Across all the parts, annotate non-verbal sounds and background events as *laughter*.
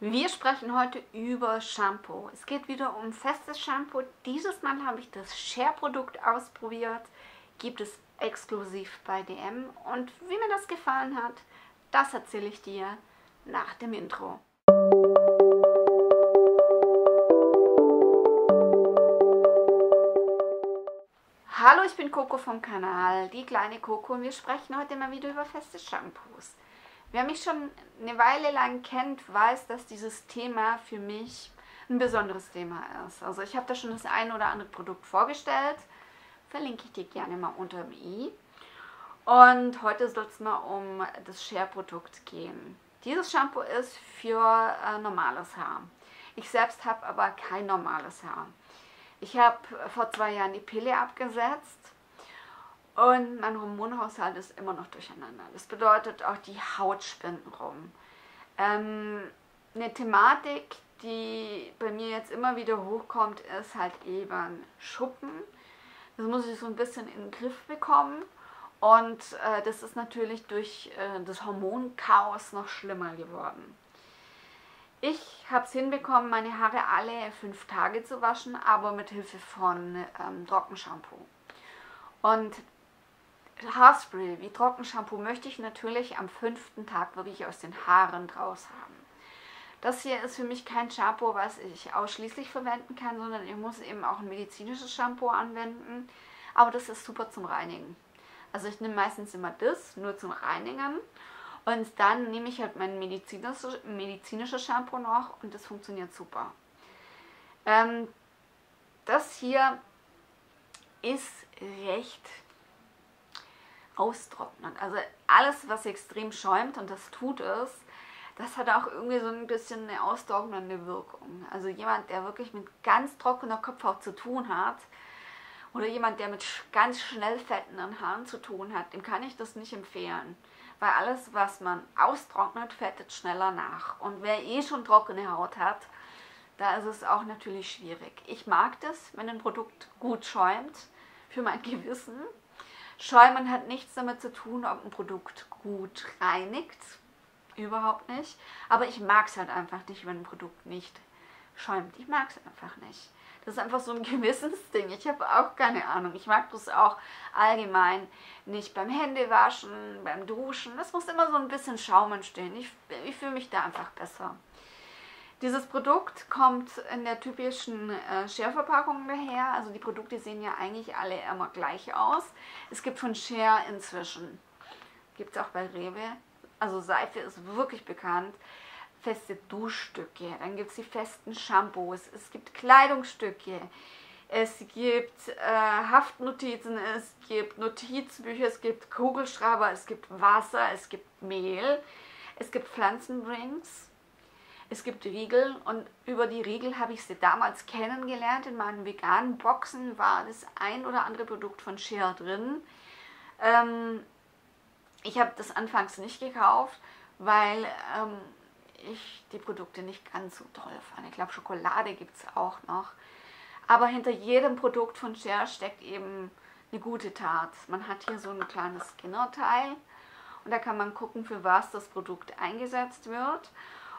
Wir sprechen heute über Shampoo. Es geht wieder um festes Shampoo. Dieses Mal habe ich das Share-Produkt ausprobiert. Gibt es exklusiv bei DM. Und wie mir das gefallen hat, das erzähle ich dir nach dem Intro. Hallo, ich bin Coco vom Kanal, die kleine Coco und wir sprechen heute mal wieder über feste Shampoos. Wer mich schon eine Weile lang kennt, weiß, dass dieses Thema für mich ein besonderes Thema ist. Also ich habe da schon das ein oder andere Produkt vorgestellt. Verlinke ich dir gerne mal unter dem i. Und heute soll es mal um das Share-Produkt gehen. Dieses Shampoo ist für äh, normales Haar. Ich selbst habe aber kein normales Haar. Ich habe vor zwei Jahren die Pille abgesetzt und mein Hormonhaushalt ist immer noch durcheinander. Das bedeutet auch die Haut spinnt rum. Ähm, eine Thematik, die bei mir jetzt immer wieder hochkommt, ist halt eben Schuppen. Das muss ich so ein bisschen in den Griff bekommen. Und äh, das ist natürlich durch äh, das Hormonchaos noch schlimmer geworden. Ich habe es hinbekommen, meine Haare alle fünf Tage zu waschen, aber mit Hilfe von ähm, Trockenshampoo. Und Haarspray wie Trockenshampoo möchte ich natürlich am fünften Tag wirklich aus den Haaren draus haben. Das hier ist für mich kein Shampoo, was ich ausschließlich verwenden kann, sondern ich muss eben auch ein medizinisches Shampoo anwenden. Aber das ist super zum Reinigen. Also ich nehme meistens immer das, nur zum Reinigen. Und dann nehme ich halt mein medizinisches, medizinisches Shampoo noch und das funktioniert super. Ähm, das hier ist recht austrocknen. Also alles, was extrem schäumt, und das tut es, das hat auch irgendwie so ein bisschen eine austrocknende Wirkung. Also jemand, der wirklich mit ganz trockener Kopfhaut zu tun hat, oder jemand, der mit ganz schnell fettenden Haaren zu tun hat, dem kann ich das nicht empfehlen. Weil alles, was man austrocknet, fettet schneller nach. Und wer eh schon trockene Haut hat, da ist es auch natürlich schwierig. Ich mag das, wenn ein Produkt gut schäumt, für mein *laughs* Gewissen. Schäumen hat nichts damit zu tun, ob ein Produkt gut reinigt. Überhaupt nicht. Aber ich mag es halt einfach nicht, wenn ein Produkt nicht schäumt. Ich mag es einfach nicht. Das ist einfach so ein *laughs* Gewissensding. Ich habe auch keine Ahnung. Ich mag das auch allgemein nicht beim Händewaschen, beim Duschen. Das muss immer so ein bisschen Schaum entstehen. Ich, ich fühle mich da einfach besser. Dieses Produkt kommt in der typischen äh, Share-Verpackung daher. Also die Produkte sehen ja eigentlich alle immer gleich aus. Es gibt von Share inzwischen, gibt es auch bei Rewe. Also Seife ist wirklich bekannt. Feste Duschstücke, dann gibt es die festen Shampoos, es gibt Kleidungsstücke, es gibt äh, Haftnotizen, es gibt Notizbücher, es gibt Kugelschreiber, es gibt Wasser, es gibt Mehl, es gibt Pflanzendrinks es gibt Riegel und über die Riegel habe ich sie damals kennengelernt. In meinen veganen Boxen war das ein oder andere Produkt von Share drin. Ähm, ich habe das anfangs nicht gekauft, weil ähm, ich die Produkte nicht ganz so toll fand. Ich glaube, Schokolade gibt es auch noch. Aber hinter jedem Produkt von Share steckt eben eine gute Tat. Man hat hier so ein kleines Skinner-Teil und da kann man gucken, für was das Produkt eingesetzt wird.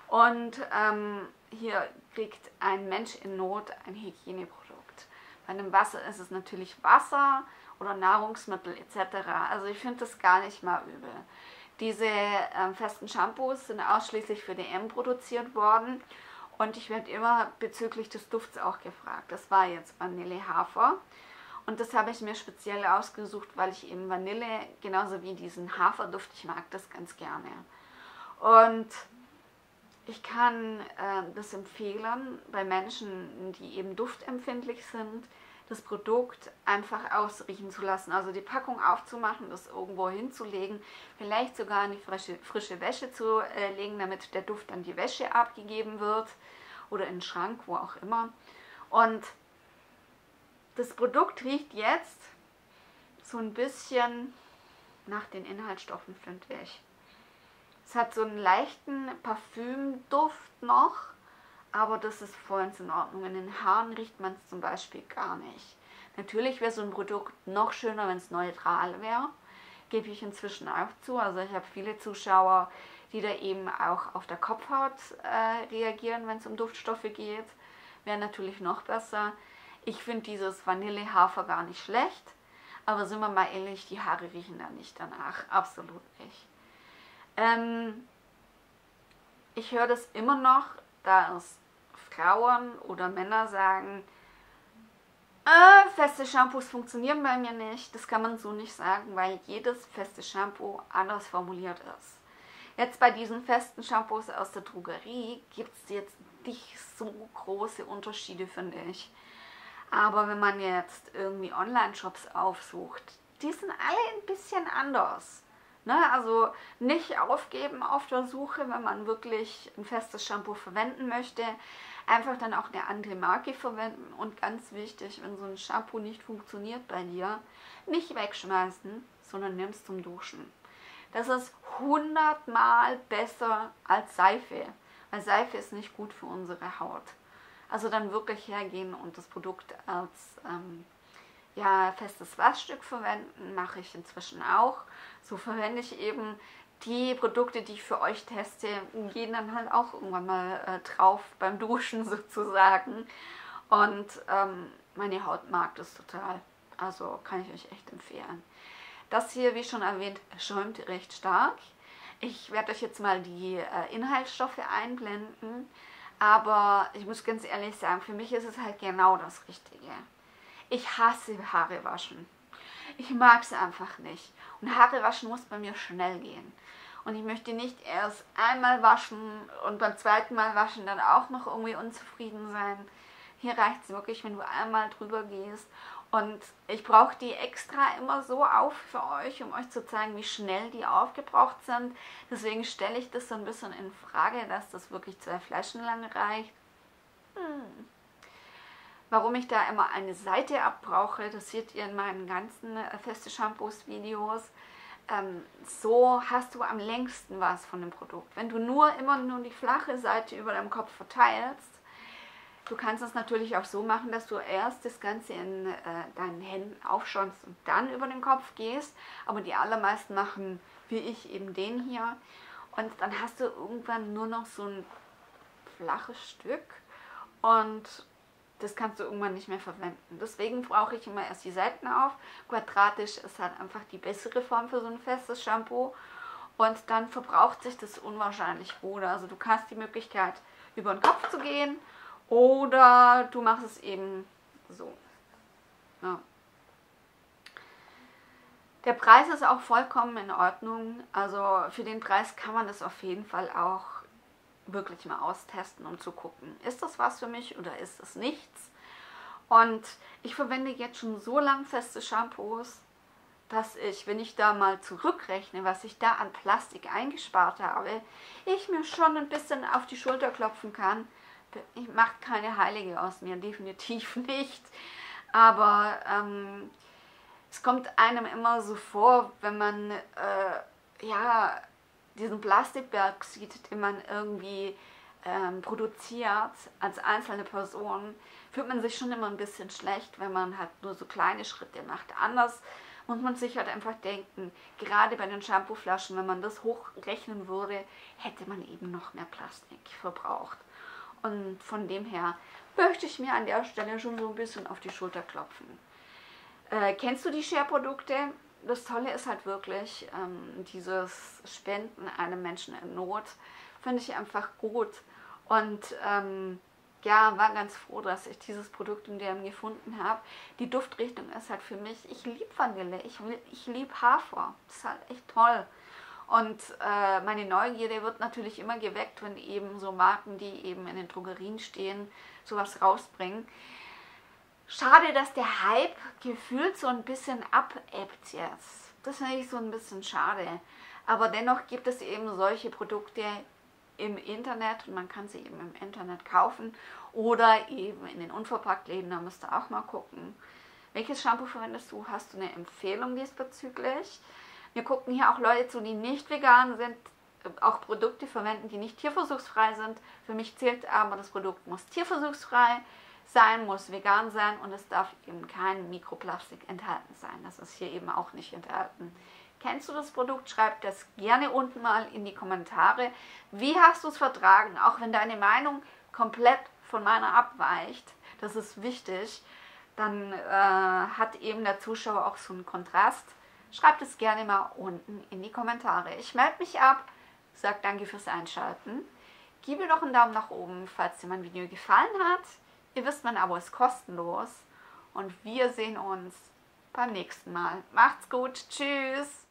Und ähm, hier kriegt ein Mensch in Not ein Hygieneprodukt. Bei einem Wasser ist es natürlich Wasser oder Nahrungsmittel etc. Also ich finde das gar nicht mal übel. Diese ähm, festen Shampoos sind ausschließlich für DM produziert worden und ich werde immer bezüglich des Dufts auch gefragt. Das war jetzt Vanille Hafer und das habe ich mir speziell ausgesucht, weil ich eben Vanille genauso wie diesen Haferduft, ich mag das ganz gerne. Und ich kann äh, das empfehlen bei Menschen, die eben duftempfindlich sind, das Produkt einfach ausriechen zu lassen. Also die Packung aufzumachen, das irgendwo hinzulegen, vielleicht sogar in die frische, frische Wäsche zu äh, legen, damit der Duft an die Wäsche abgegeben wird oder in den Schrank, wo auch immer. Und das Produkt riecht jetzt so ein bisschen nach den Inhaltsstoffen, finde ich. Es hat so einen leichten Parfümduft noch, aber das ist vollends in Ordnung. In den Haaren riecht man es zum Beispiel gar nicht. Natürlich wäre so ein Produkt noch schöner, wenn es neutral wäre. Gebe ich inzwischen auch zu. Also ich habe viele Zuschauer, die da eben auch auf der Kopfhaut äh, reagieren, wenn es um Duftstoffe geht. Wäre natürlich noch besser. Ich finde dieses Vanillehafer gar nicht schlecht, aber sind wir mal ehrlich, die Haare riechen da nicht danach. Absolut nicht. Ähm, ich höre das immer noch, da es Frauen oder Männer sagen, äh, feste Shampoos funktionieren bei mir nicht. Das kann man so nicht sagen, weil jedes feste Shampoo anders formuliert ist. Jetzt bei diesen festen Shampoos aus der Drogerie gibt es jetzt nicht so große Unterschiede, finde ich. Aber wenn man jetzt irgendwie Online-Shops aufsucht, die sind alle ein bisschen anders. Ne? Also nicht aufgeben auf der Suche, wenn man wirklich ein festes Shampoo verwenden möchte. Einfach dann auch eine andere Marke verwenden. Und ganz wichtig, wenn so ein Shampoo nicht funktioniert bei dir, nicht wegschmeißen, sondern nimm es zum Duschen. Das ist hundertmal besser als Seife. Weil Seife ist nicht gut für unsere Haut. Also dann wirklich hergehen und das Produkt als ähm, ja, festes Waschstück verwenden, mache ich inzwischen auch. So verwende ich eben die Produkte, die ich für euch teste, gehen dann halt auch irgendwann mal äh, drauf beim Duschen *laughs* sozusagen. Und ähm, meine Haut mag das total. Also kann ich euch echt empfehlen. Das hier, wie schon erwähnt, schäumt recht stark. Ich werde euch jetzt mal die äh, Inhaltsstoffe einblenden. Aber ich muss ganz ehrlich sagen, für mich ist es halt genau das Richtige. Ich hasse Haare waschen. Ich mag es einfach nicht. Und Haare waschen muss bei mir schnell gehen. Und ich möchte nicht erst einmal waschen und beim zweiten Mal waschen dann auch noch irgendwie unzufrieden sein. Hier reicht es wirklich, wenn du einmal drüber gehst. Und ich brauche die extra immer so auf für euch, um euch zu zeigen, wie schnell die aufgebraucht sind. Deswegen stelle ich das so ein bisschen in Frage, dass das wirklich zwei Flaschen lang reicht. Hm. Warum ich da immer eine Seite abbrauche, das seht ihr in meinen ganzen äh, feste Shampoos-Videos. Ähm, so hast du am längsten was von dem Produkt. Wenn du nur immer nur die flache Seite über deinem Kopf verteilst, du kannst es natürlich auch so machen, dass du erst das Ganze in äh, deinen Händen aufschäumst und dann über den Kopf gehst. Aber die allermeisten machen, wie ich, eben den hier. Und dann hast du irgendwann nur noch so ein flaches Stück. Und das kannst du irgendwann nicht mehr verwenden. Deswegen brauche ich immer erst die Seiten auf. Quadratisch ist halt einfach die bessere Form für so ein festes Shampoo. Und dann verbraucht sich das unwahrscheinlich gut. Also du hast die Möglichkeit, über den Kopf zu gehen oder du machst es eben so. Ja. Der Preis ist auch vollkommen in Ordnung. Also für den Preis kann man das auf jeden Fall auch wirklich mal austesten, um zu gucken, ist das was für mich oder ist es nichts. Und ich verwende jetzt schon so lang feste Shampoos, dass ich, wenn ich da mal zurückrechne, was ich da an Plastik eingespart habe, ich mir schon ein bisschen auf die Schulter klopfen kann. Ich mache keine Heilige aus mir, definitiv *laughs* nicht. Aber ähm, es kommt einem immer so vor, wenn man äh, ja diesen Plastikberg sieht, den man irgendwie ähm, produziert als einzelne Person, fühlt man sich schon immer ein bisschen schlecht, wenn man halt nur so kleine Schritte macht. Anders muss man sich halt einfach denken, gerade bei den Shampooflaschen, wenn man das hochrechnen würde, hätte man eben noch mehr Plastik verbraucht. Und von dem her möchte ich mir an der Stelle schon so ein bisschen auf die Schulter klopfen. Äh, kennst du die Share-Produkte? Das Tolle ist halt wirklich, ähm, dieses Spenden einem Menschen in Not, finde ich einfach gut. Und ähm, ja, war ganz froh, dass ich dieses Produkt im DM gefunden habe. Die Duftrichtung ist halt für mich, ich liebe Vanille, ich, ich liebe Hafer. Das ist halt echt toll. Und äh, meine Neugierde wird natürlich immer geweckt, wenn eben so Marken, die eben in den Drogerien stehen, sowas rausbringen. Schade, dass der Hype gefühlt so ein bisschen abebbt jetzt. Das finde ich so ein bisschen schade. Aber dennoch gibt es eben solche Produkte im Internet und man kann sie eben im Internet kaufen oder eben in den Unverpacktläden, da müsst ihr auch mal gucken. Welches Shampoo verwendest du? Hast du eine Empfehlung diesbezüglich? Wir gucken hier auch Leute zu, die nicht vegan sind, auch Produkte verwenden, die nicht tierversuchsfrei sind. Für mich zählt aber, das Produkt muss tierversuchsfrei sein, muss vegan sein und es darf eben kein Mikroplastik enthalten sein. Das ist hier eben auch nicht enthalten. Kennst du das Produkt? Schreib das gerne unten mal in die Kommentare. Wie hast du es vertragen? Auch wenn deine Meinung komplett von meiner abweicht, das ist wichtig, dann äh, hat eben der Zuschauer auch so einen Kontrast. Schreibt es gerne mal unten in die Kommentare. Ich melde mich ab, sage danke fürs Einschalten. Gib mir doch einen Daumen nach oben, falls dir mein Video gefallen hat. Ihr wisst, mein Abo ist kostenlos. Und wir sehen uns beim nächsten Mal. Macht's gut. Tschüss.